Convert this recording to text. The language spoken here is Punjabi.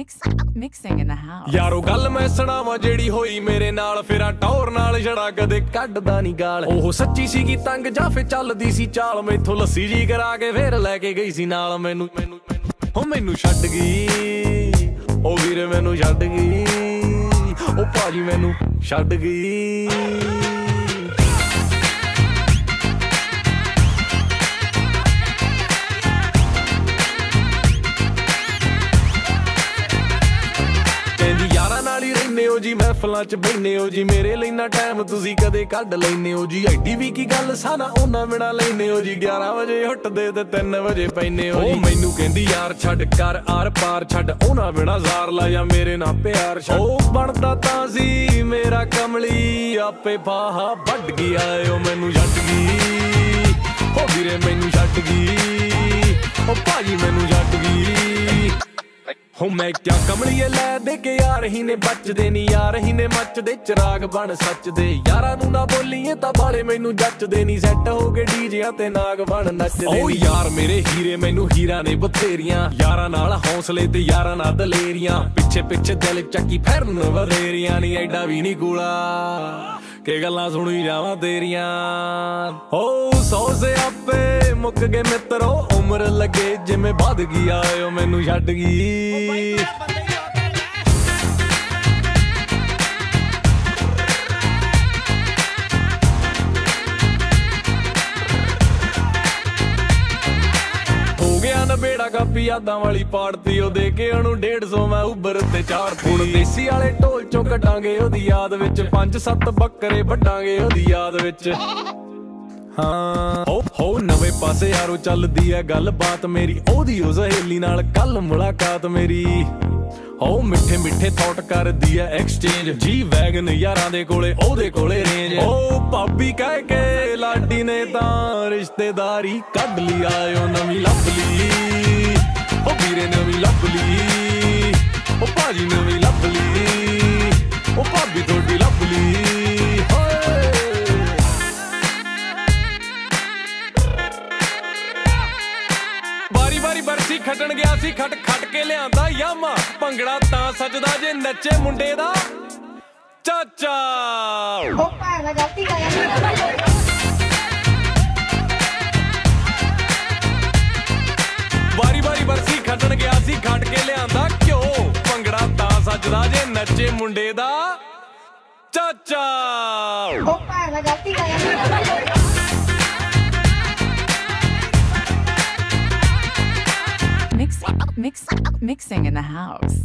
mix, mixing in the house. ਯਾਰੋ ਗੱਲ ਮੈਂ ਸੁਣਾਵਾਂ ਜਿਹੜੀ ਹੋਈ ਮੇਰੇ ਨਾਲ ਫੇਰਾ ਟੌਰ ਨਾਲ ਛੜਾ ਕਦੇ ਕੱਢਦਾ ਨਹੀਂ ਗਾਲ। ਉਹ ਸੱਚੀ ਸੀਗੀ ਤੰਗ ਜਾਂ ਫੇ ਚੱਲਦੀ ਸੀ ਚਾਲ ਮੈਥੋਂ ਲੱਸੀ ਜੀ ਕਰਾ ਕੇ ਫੇਰ ਲੈ ਕੇ ਗਈ ਸੀ ਨਾਲ। ਮੈਨੂੰ ਮੈਨੂੰ ਮੈਨੂੰ- ਉਹ ਮੈਨੂੰ ਛੱਡ ਗਈ ਉਹ ਵੀਰੇ ਮੈਨੂੰ ਛੱਡ ਗਈ ਉਹ ਭਾਜੀ ਮੈਨੂੰ ਛੱਡ ਗਈ। ਜੀ ਮਹਿਫਲਾਂ 'ਚ ਬੈਠਨੇ ਹੋ ਜੀ। ਮੇਰੇ ਲਈ ਨਾ ਟਾਈਮ ਤੁਸੀਂ ਕਦੇ ਕੱਢ ਲੈਨੇ ਹੋ ਜੀ। ਐਡੀ ਵੀ ਕੀ ਗੱਲ ਸਾਨਾ ਉਹਨਾਂ ਬਿਨਾ ਲੈਨੇ ਹੋ ਜੀ। 11 ਵਜੇ ਉੱਠਦੇ ਤੇ 3 ਵਜੇ ਪੈਨੇ ਹੋ ਜੀ। ਉਹ ਮੈਨੂੰ ਕਹਿੰਦੀ ਯਾਰ ਛੱਡ ਕਰ ਆਰ ਪਾਰ ਛੱਡ। ਉਹਨਾਂ ਬਿਨਾ ਜ਼ਾਰ ਲਾ ਜਾਂ ਮੇਰੇ ਨਾਲ ਪਿਆਰ। ਛੱਡ। ਉਹ ਬਣਦਾ ਤਾਂ ਸੀ ਮੇਰਾ ਕਮਲੀ ਆਪੇ ਫਾਹਾ ਵੱਢ ਗਿਆ ਓ ਮੈਨੂੰ ਛੱਡ ਗਈ। ਹੋ ਵੀਰੇ ਮੈਨੂੰ ਛੱਡ ਗਈ। ਉਹ ਭਾਜੀ ਮੈਨੂੰ ਛੱਡ ਗਈ। ਹੋ ਮੈਂ ਕਿਆ ਕਮਲੀਏ ਲੈ ਦੇ ਕੇ ਯਾਰ ਹੀ ਨੇ ਬਚਦੇ ਨਹੀਂ ਯਾਰ ਹੀ ਨੇ ਮੱਚਦੇ ਚਿਰਾਗ ਬਣ ਸੱਚਦੇ ਯਾਰਾਂ ਨੂੰ ਨਾ ਬੋਲੀਏ ਤਾਂ ਬਾਲੇ ਮੈਨੂੰ ਜੱਚਦੇ ਨਹੀਂ ਸੈੱਟ ਹੋ ਕੇ ਡੀਜਿਆਂ ਤੇ ਨਾਗ ਬਣ ਨੱਚਦੇ ਓ ਯਾਰ ਮੇਰੇ ਹੀਰੇ ਮੈਨੂੰ ਹੀਰਾ ਨੇ ਬਥੇਰੀਆਂ। ਯਾਰਾਂ ਨਾਲ ਹੌਸਲੇ ਤੇ ਯਾਰਾਂ ਨਾਲ ਦਲੇਰੀਆਂ। ਪਿੱਛੇ ਪਿੱਛੇ ਦਿਲ ਚੱਕੀ ਫਿਰਨ ਵਧੇਰੀਆਂ ਨਹੀਂ ਐਡਾ ਵੀ ਨਹੀਂ ਗੂਲਾ ਕਿ ਗੱਲਾਂ ਸੁਣੀ ਜਾਵਾਂ ਤੇਰੀਆਂ। ਓ ਆਪੇ ਮੁੱਕ ਗਏ ਮਿੱਤਰੋ, ਉਮਰ ਲੱਗੇ ਜਿਵੇਂ ਵੱਧ ਗਈ, ਆਇਓ ਮੈਨੂੰ ਛੱਡ ਗਈ। ਗਿਆ ਨਾ ਬੇੜਾ ਕਾਪੀ, ਯਾਦਾਂ ਵਾਲੀ ਪਾੜਤੀ, ਉਹ ਦੇ ਕੇ ਉਹਨੂੰ 150 ਮੈਂ ਉਬਰ ਤੇ ਚਾੜਤੀ। ਹੁਣ ਦੇਸੀ ਵਾਲੇ ਢੋਲ ਚੋਂ ਕੱਢਾਂਗੇ ਉਹਦੀ ਯਾਦ ਵਿੱਚ, ਪੰਜ ਸੱਤ ਬੱਕਰੇ ਵੱਡਾਂਗੇ ਉਹਦੀ ਯਾਦ ਵਿੱਚ। ਹਾਂ ਹੋ ਨਵੇਂ ਪਾਸੇ ਯਾਰੋ ਚੱਲਦੀ ਐ ਗੱਲਬਾਤ ਮੇਰੀ। ਉਹਦੀ ਉਹ ਸਹੇਲੀ ਨਾਲ ਕੱਲ ਮੁਲਾਕਾਤ ਮੇਰੀ। ਹੋ ਮਿੱਠੇ ਮਿੱਠੇ ਥੌਟ ਕਰਦੀ ਐ ਐਕਸਚੇਂਜ ਜੀ ਵੈਗਨ ਯਾਰਾਂ ਦੇ ਕੋਲੇ, ਉਹਦੇ ਕੋਲੇ ਰੇਂਜ ਓ ਭਾਬੀ ਕਹਿ ਕੇ ਲਾਡੀ ਨੇ ਤਾਂ ਰਿਸ਼ਤੇਦਾਰੀ ਕੱਢ ਲਈ, ਆਇਓ ਨਵੀਂ ਲੱਭ ਲਈ। ਓ ਵੀਰੇ ਨਵੀਂ ਲੱਭ ਲਈ। ਓ ਭਾਜੀ ਨਵੀਂ ਬਰਸੀ ਖੱਟਣ ਗਿਆ ਸੀ ਖਟ ਖਟ ਕੇ ਲਿਆਂਦਾ ਯਾਮਾ। ਭੰਗੜਾ ਤਾਂ ਸੱਜਦਾ ਜੇ ਨੱਚੇ ਮੁੰਡੇ ਦਾ। ਚਾਚਾ। ਉਹ ਭੈਣ ਦਾ ਗਲਤੀ ਕਰ ਜਾਂਦੀ ਵਾਰੀ ਵਾਰੀ ਬਰਸੀ ਖੱਟਣ ਗਿਆ ਸੀ ਖੱਟ ਕੇ ਲਿਆਂਦਾ ਘਿਓ। ਭੰਗੜਾ ਤਾਂ ਸੱਜਦਾ ਜੇ ਨੱਚੇ ਮੁੰਡੇ ਦਾ। ਚਾਚਾ। ਉਹ ਭੈਣ ਗਲਤੀ ਕਰ mix, mixing in the house.